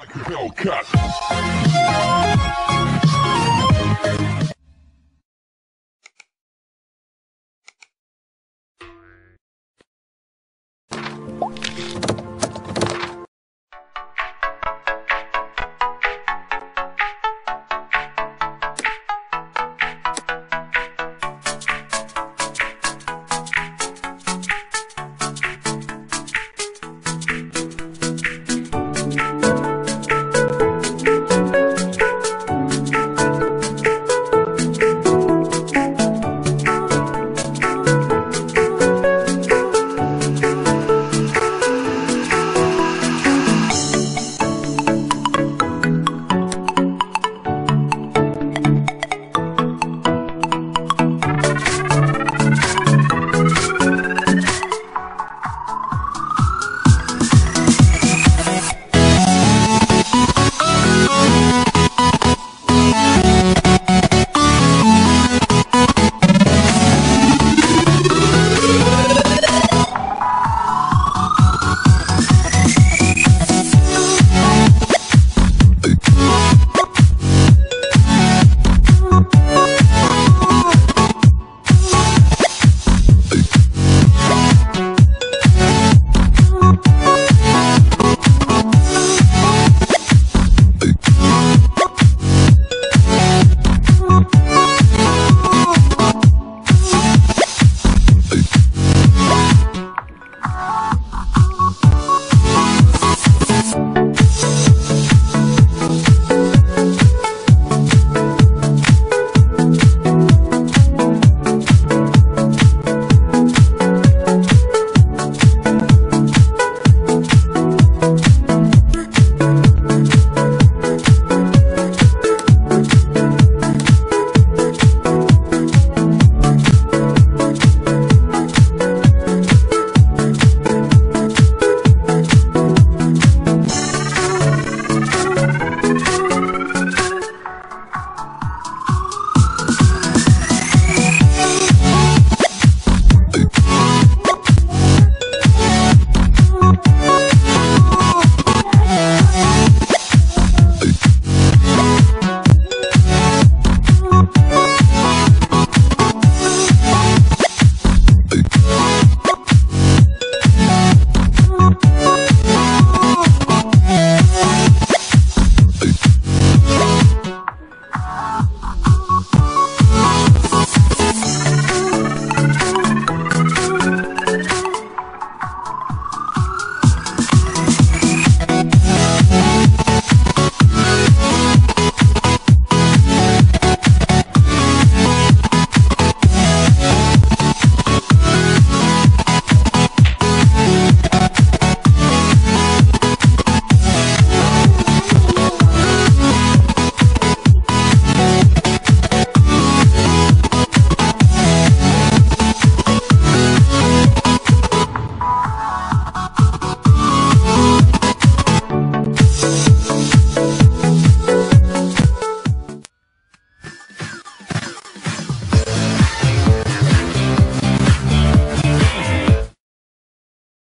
Like a Hellcat.